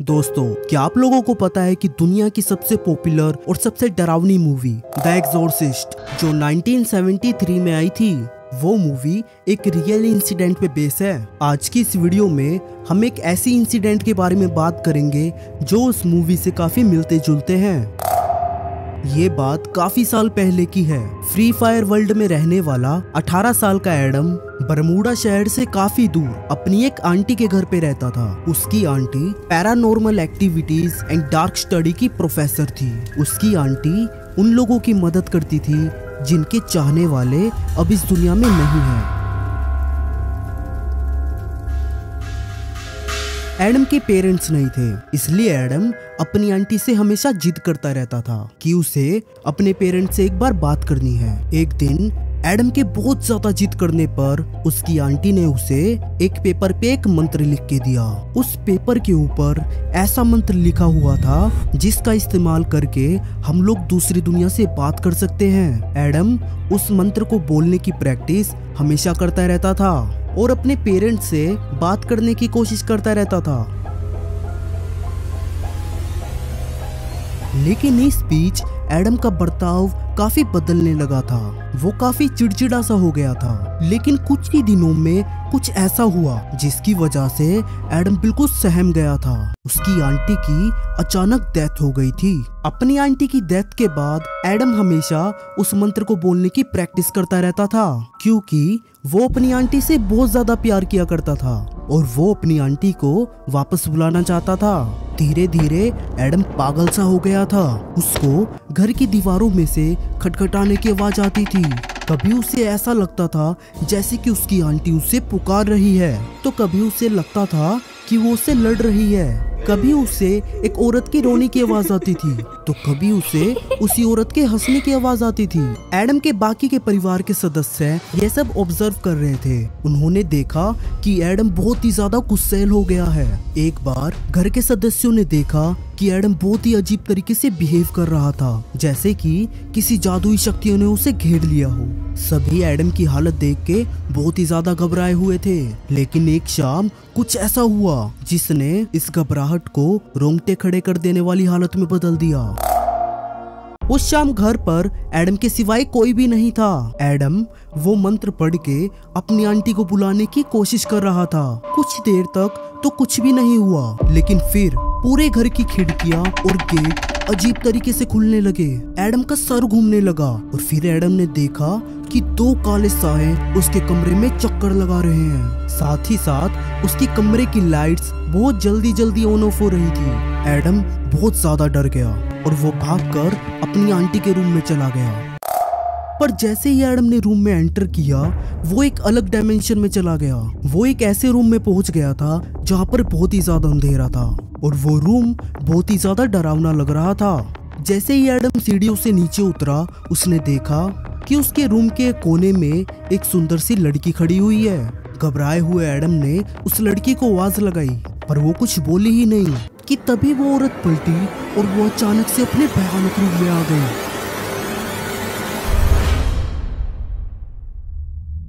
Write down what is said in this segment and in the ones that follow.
दोस्तों, क्या आप लोगों को पता है कि दुनिया की सबसे पॉपुलर और सबसे डरावनी मूवी द एग्जॉर्सिस्ट जो 1973 में आई थी, वो मूवी एक रियल इंसिडेंट पे बेस है। आज की इस वीडियो में हम एक ऐसी इंसिडेंट के बारे में बात करेंगे, जो उस मूवी से काफ़ी मिलते जुलते हैं। ये बात काफ़ी साल पहले की है। फ्री फायर वर्ल्ड में रहने वाला 18 साल का एडम बरमूडा शहर से काफ़ी दूर अपनी एक आंटी के घर पे रहता था। उसकी aunty paranormal activities and dark study की प्रोफेसर थी। उसकी आंटी उन लोगों की मदद करती थी जिनके चाहने वाले अब इस दुनिया में नहीं हैं। एडम के पेरेंट्स नहीं थे, इसलिए एडम अपनी आंटी से हमेशा जिद करता रहता था कि उसे अपने पेरेंट्स से एक बार बात करनी है। एक दिन एडम के बहुत ज़्यादा जिद करने पर उसकी आंटी ने उसे एक पेपर पे एक मंत्र लिख के दिया। उस पेपर के ऊपर ऐसा मंत्र लिखा हुआ था, जिसका इस्तेमाल करके हम लोग दूसरी दुनिया से बात कर सकते हैं। एडम उस मंत्र को बोलने की प्रैक्टिस हमेशा करता रहता था और अपने पेरेंट्स से बात करने की कोशिश करता रहता था। लेकिन इस बीच एडम का बर्ताव काफ़ी बदलने लगा था। वो काफ़ी चिड़चिड़ा सा हो गया था। लेकिन कुछ ही दिनों में कुछ ऐसा हुआ जिसकी वजह से एडम बिल्कुल सहम गया था। उसकी आंटी की अचानक डेथ हो गई थी। अपनी आंटी की डेथ के बाद एडम हमेशा उस मंत्र को बोलने की प्रैक्टिस करता रहता था, क्योंकि वो अपनी आंटी से बहुत ज़्यादा प्यार किया करता था और वो अपनी आंटी को वापस बुलाना चाहता था। धीरे धीरे एडम पागल सा हो गया था। उसको घर की दीवारों में से खटखटाने की आवाज़ आती थी। कभी उसे ऐसा लगता था जैसे कि उसकी आंटी उसे पुकार रही है। तो कभी उसे लगता था कि वो उसे लड़ रही है। कभी उसे एक औरत की रोने की आवाज़ आती थी। तो कभी उसे उसी औरत के हंसने की आवाज़ आती थी। एडम के बाकी के परिवार के सदस्य ये सब ऑब्ज़र्व कर रहे थे। उन्होंने देखा कि एडम बहुत ही ज़्यादा गुस्सेल हो गया है। एक बार घर के सदस्यों ने देखा कि एडम बहुत ही अजीब तरीके से बिहेव कर रहा था, जैसे कि किसी जादुई शक्तियों ने उसे घेर लिया हो। सभी एडम की हालत देख के बहुत ही ज़्यादा घबराए हुए थे। लेकिन एक शाम कुछ ऐसा हुआ जिसने इस घबराहट को रोंगटे खड़े कर देने वाली हालत में बदल दिया। उस शाम घर पर एडम के सिवाय कोई भी नहीं था। एडम वो मंत्र पढ़ के अपनी आंटी को बुलाने की कोशिश कर रहा था। कुछ देर तक तो कुछ भी नहीं हुआ, लेकिन फिर पूरे घर की खिड़कियाँ और गेट अजीब तरीके से खुलने लगे। एडम का सर घूमने लगा और फिर एडम ने देखा कि दो काले साए उसके कमरे में चक्कर लगा रहे हैं। साथ ही साथ उसकी कमरे की लाइट्स बहुत जल्दी जल्दी ऑन ऑफ़ हो रही थी। एडम बहुत ज़्यादा डर गया। और वो भागकर अपनी आंटी के रूम में चला गया। पर जैसे ही एडम ने रूम में एंटर किया, वो एक अलग डायमेंशन में चला गया। वो एक ऐसे रूम में पहुँच गया था, जहाँ पर बहुत ही ज़्यादा अंधेरा था और वो रूम बहुत ही ज़्यादा डरावना लग रहा था। जैसे ही एडम सीढ़ियों से नीचे उतरा, उसने देखा कि उसके रूम के कोने में एक सुंदर सी लड़की खड़ी हुई है। घबराए हुए एडम ने उस लड़की को आवाज़ लगाई, पर वो कुछ बोली ही नहीं। कि तभी वो औरत पलटी और वो अचानक से अपने भयानक रूप में आ गई।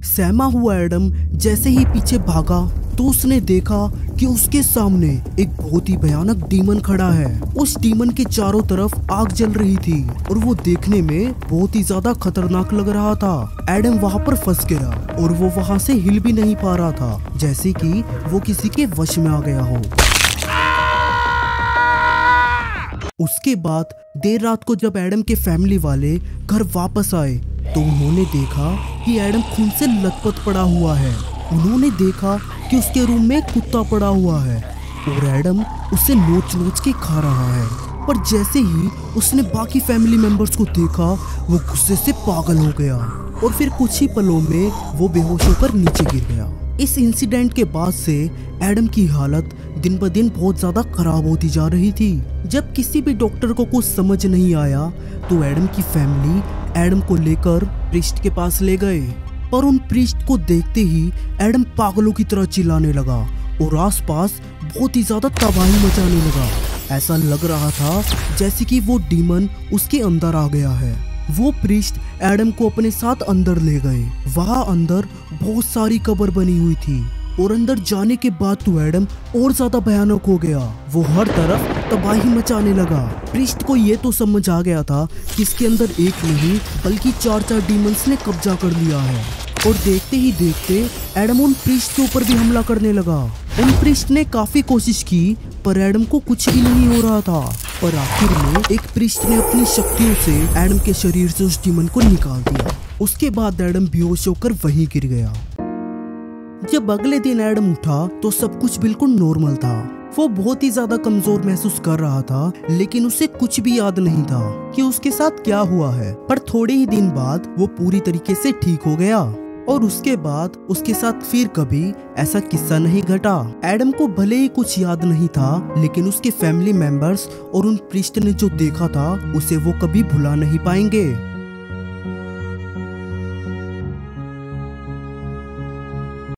सहमा हुआ एडम जैसे ही पीछे भागा तो उसने देखा कि उसके सामने एक बहुत ही भयानक डीमन खड़ा है। उस डीमन के चारों तरफ़ आग जल रही थी और वो देखने में बहुत ही ज़्यादा खतरनाक लग रहा था। एडम वहाँ पर फंस गया और वो वहाँ से हिल भी नहीं पा रहा था, जैसे कि वो किसी के वश में आ गया हो। उसके बाद देर रात को जब एडम के फैमिली वाले घर वापस आए तो उन्होंने देखा कि एडम खून से लथपथ पड़ा हुआ है। उन्होंने देखा कि उसके रूम में कुत्ता पड़ा हुआ है और एडम उसे नोच नोच के खा रहा है। पर जैसे ही उसने बाकी फैमिली मेंबर्स को देखा, वो गुस्से से पागल हो गया और फिर कुछ ही पलों में वो बेहोश होकर नीचे गिर गया। इस इंसिडेंट के बाद से एडम की हालत दिन ब दिन बहुत ज़्यादा खराब होती जा रही थी। जब किसी भी डॉक्टर को कुछ समझ नहीं आया तो एडम की फैमिली एडम को लेकर प्रिस्ट के पास ले गए। पर उन प्रिस्ट को देखते ही एडम पागलों की तरह चिल्लाने लगा और आसपास बहुत ही ज़्यादा तबाही मचाने लगा। ऐसा लग रहा था जैसे कि वो डीमन उसके अंदर आ गया है। वो प्रिस्ट एडम को अपने साथ अंदर ले गए। वहाँ अंदर बहुत सारी कबर बनी हुई थी और अंदर जाने के बाद तो एडम और ज़्यादा भयानक हो गया। वो हर तरफ़ तबाही मचाने लगा। प्रिस्ट को ये तो समझ आ गया था कि इसके अंदर एक नहीं, बल्कि चार चार डीमंस ने कब्जा कर लिया है। और देखते ही देखते एडम उन प्रिस्ट के ऊपर भी हमला करने लगा। उन प्रिस्ट ने काफ़ी कोशिश की, पर एडम को कुछ भी नहीं हो रहा था। और आखिर में एक प्रिस्ट ने अपनी शक्तियों से एडम के शरीर से उस डीमन को निकाल दिया। उसके बाद एडम बेहोश होकर वहीं गिर गया। जब अगले दिन एडम उठा तो सब कुछ बिल्कुल नॉर्मल था। वो बहुत ही ज़्यादा कमज़ोर महसूस कर रहा था, लेकिन उसे कुछ भी याद नहीं था कि उसके साथ क्या हुआ है। पर थोड़े ही दिन बाद वो पूरी तरीके से ठीक हो गया। और उसके बाद उसके साथ फिर कभी ऐसा किस्सा नहीं घटा। एडम को भले ही कुछ याद नहीं था, लेकिन उसके फैमिली मेंबर्स और उन पृष्ठ ने जो देखा था, उसे वो कभी भुला नहीं पाएँगे।